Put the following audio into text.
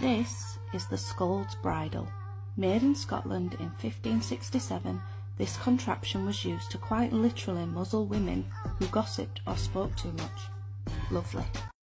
This is the Scold's Bridle. Made in Scotland in 1567, this contraption was used to quite literally muzzle women who gossiped or spoke too much. Lovely.